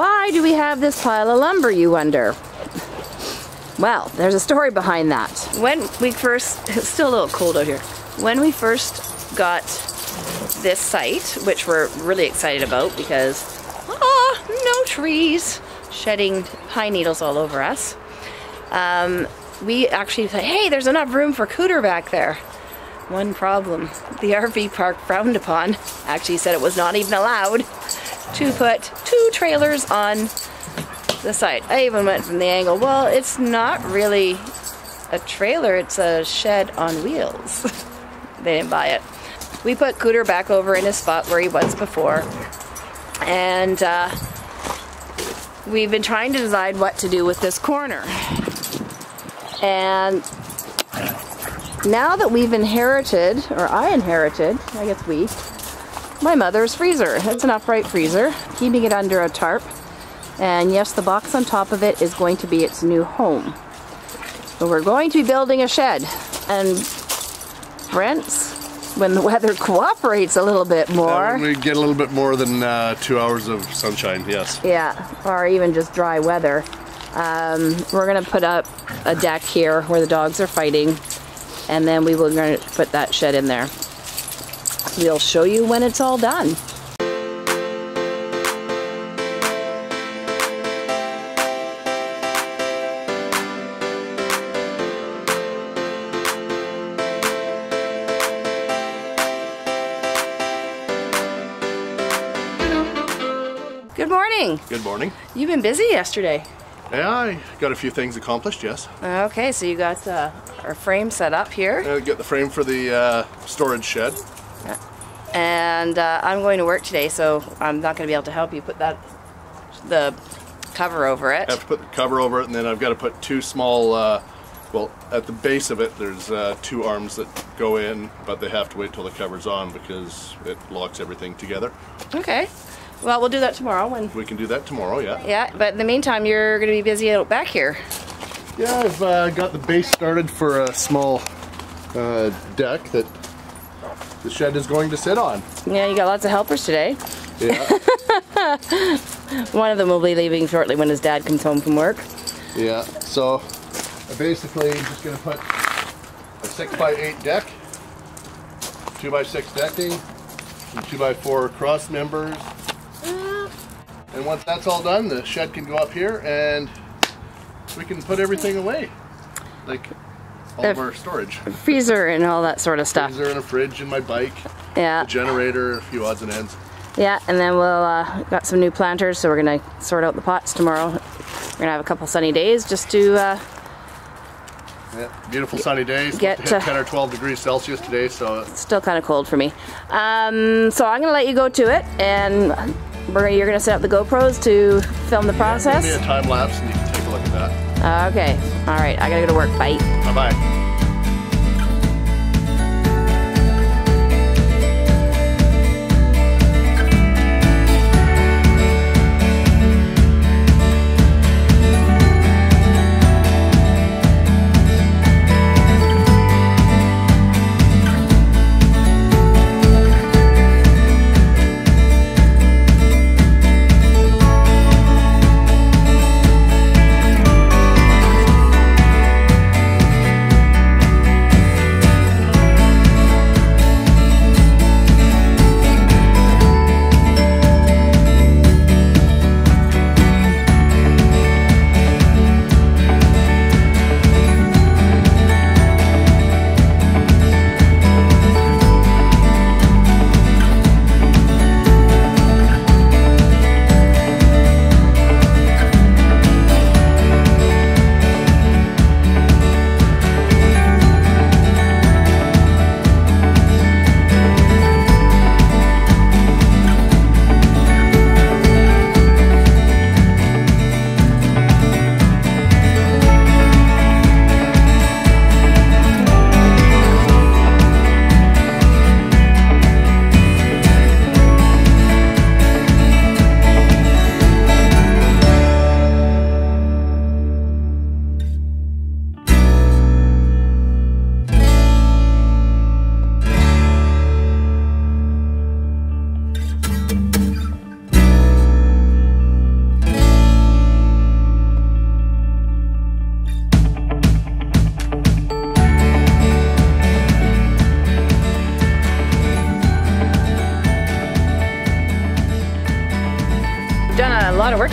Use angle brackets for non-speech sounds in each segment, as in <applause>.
Why do we have this pile of lumber, you wonder? Well, there's a story behind that. When we first, it's still a little cold out here. When we first got this site, which we're really excited about because, ah, no trees, shedding pine needles all over us. Um, we actually said, hey, there's enough room for cooter back there. One problem, the RV park frowned upon, actually said it was not even allowed to put two trailers on the site. I even went from the angle, well, it's not really a trailer, it's a shed on wheels. <laughs> they didn't buy it. We put Cooter back over in his spot where he was before. And uh, we've been trying to decide what to do with this corner. And now that we've inherited, or I inherited, I guess we, my mother's freezer. It's an upright freezer, keeping it under a tarp. And yes, the box on top of it is going to be its new home. So we're going to be building a shed. And Brent's, when the <laughs> weather cooperates a little bit more. we get a little bit more than uh, two hours of sunshine, yes. Yeah, or even just dry weather. Um, we're gonna put up a deck here where the dogs are fighting and then we will put that shed in there. We'll show you when it's all done. Good morning. Good morning. You've been busy yesterday. Yeah, I got a few things accomplished, yes. Okay, so you got uh, our frame set up here. Get the frame for the uh, storage shed. And uh, I'm going to work today, so I'm not going to be able to help you put that the cover over it. I have to put the cover over it, and then I've got to put two small, uh, well, at the base of it, there's uh, two arms that go in, but they have to wait till the cover's on because it locks everything together. Okay. Well, we'll do that tomorrow when. We can do that tomorrow, yeah. Yeah, but in the meantime, you're going to be busy out back here. Yeah, I've uh, got the base started for a small uh, deck that the shed is going to sit on. Yeah, you got lots of helpers today. Yeah, <laughs> One of them will be leaving shortly when his dad comes home from work. yeah. So basically just going to put a six by eight deck, two by six decking, some two by four cross members. And once that's all done, the shed can go up here and we can put everything away. Like our storage. Freezer and all that sort of stuff. Freezer and a fridge and my bike, Yeah, generator, a few odds and ends. yeah, and then we'll uh, got some new planters, so we're gonna sort out the pots tomorrow. We're gonna have a couple sunny days just to uh, Yeah, beautiful sunny days. Get, Hit uh, 10 or 12 degrees Celsius today, so it's still kind of cold for me. Um, so I'm gonna let you go to it, and we're, you're gonna set up the GoPros to film the give process. me a time lapse and you can take a look at that. Okay. All right. I gotta go to work. Bye. Bye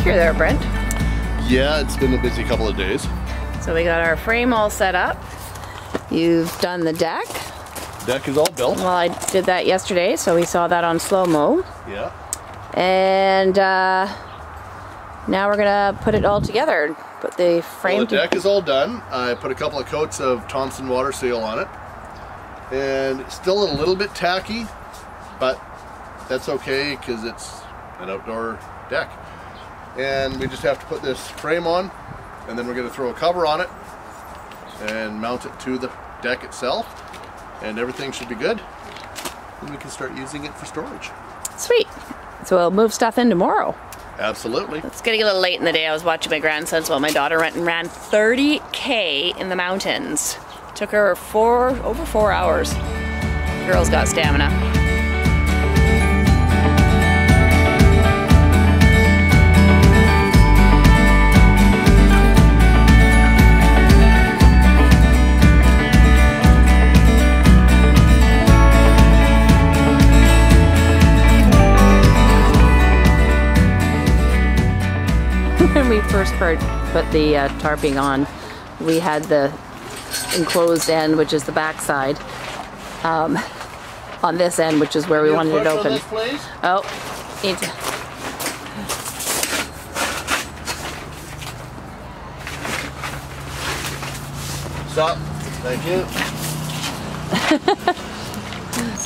bye. done a lot of work here there, Brent. Yeah, it's been a busy couple of days. So we got our frame all set up. You've done the deck. Deck is all built. Well, I did that yesterday, so we saw that on slow-mo. Yeah. And uh, now we're gonna put it all together put the frame Well, the deck is all done. I put a couple of coats of Thompson water seal on it. And still a little bit tacky, but that's okay because it's an outdoor deck. And we just have to put this frame on and then we're going to throw a cover on it and mount it to the deck itself and everything should be good. And we can start using it for storage. Sweet. So we'll move stuff in tomorrow. Absolutely. It's getting a little late in the day. I was watching my grandsons while my daughter went and ran 30k in the mountains. Took her four over four hours. Girl's got stamina. Put, the uh, tarping on, we had the enclosed end, which is the backside, um, on this end, which is where we wanted it open. this. Oh, need to. Stop. Thank you. <laughs>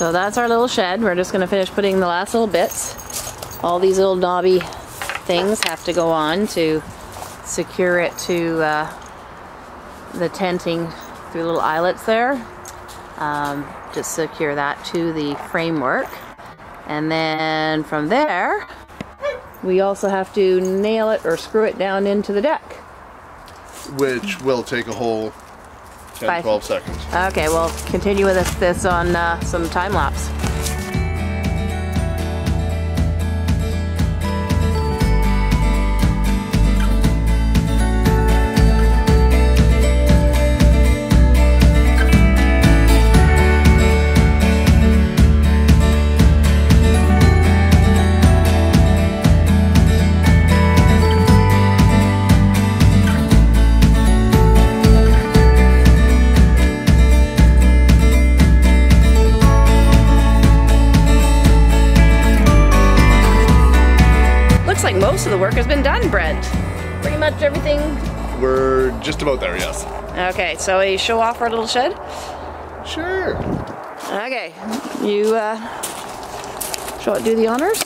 So that's our little shed. We're just gonna finish putting the last little bits. All these little knobby things have to go on to secure it to uh, the tenting through little eyelets there. Um, just secure that to the framework. And then from there, we also have to nail it or screw it down into the deck. Which will take a whole 10, Five. 12 seconds. Okay, we'll continue with this, this on uh, some time lapse. Like most of the work has been done, Brent. Pretty much everything. We're just about there, yes. Okay, so we show off our little shed. Sure. Okay, you uh, show do the honors.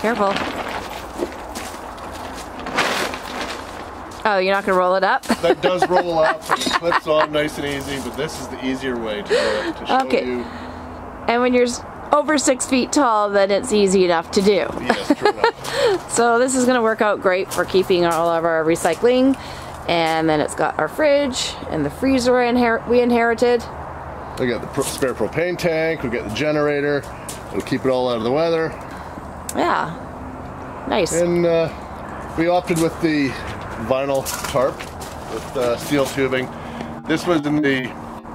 Careful. Oh, you're not gonna roll it up? That does roll up and it clips on nice and easy, but this is the easier way to do it to show Okay. you. And when you're over six feet tall, then it's easy enough to do. Yes, true. <laughs> So this is gonna work out great for keeping all of our recycling. And then it's got our fridge and the freezer we inher- we inherited. We got the pro- spare propane tank, we got the generator. It'll keep it all out of the weather. Yeah, nice. And uh, we opted with the vinyl tarp with uh, steel tubing. This was in the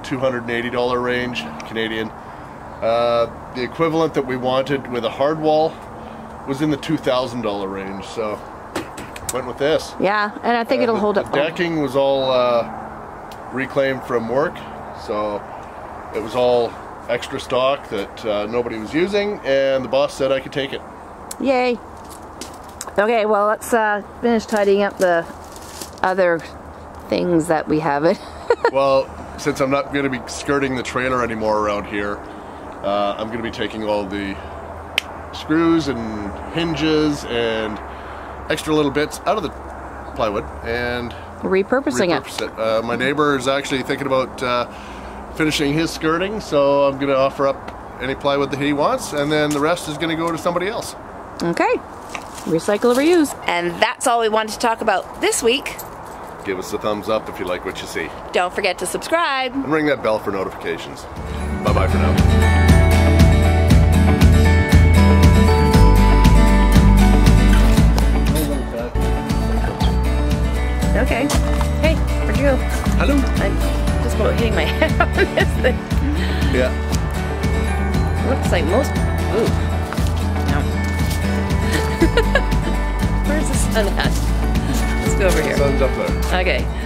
$280 range Canadian. Uh, the equivalent that we wanted with a hard wall was in the $2,000 range, so went with this. Yeah, and I think Uh, it'll the- hold the up. decking was all uh, reclaimed from work, so it was all extra stock that uh, nobody was using, and the boss said I could take it. Yay. Okay, well let's uh, finish tidying up the other things that we have it. <laughs> well, since I'm not going to be skirting the trailer anymore around here, uh, I'm going to be taking all the screws and hinges and extra little bits out of the plywood and Repurposing it. it. Uh, my neighbor is actually thinking about uh, finishing his skirting, so I'm going to offer up any plywood that he wants, and then the rest is going to go to somebody else. Okay. Recycle or reuse. And that's all we wanted to talk about this week. Give us a thumbs up if you like what you see, Don't forget to subscribe. and ring that bell for notifications. Bye bye for now. Okay. Hey, where'd you. go? Hello. I'm just about hitting my <laughs> head on this thing. Yeah. Looks like most. Ooh. Where's the sun at? Let's go over here. Sun's up there. Okay.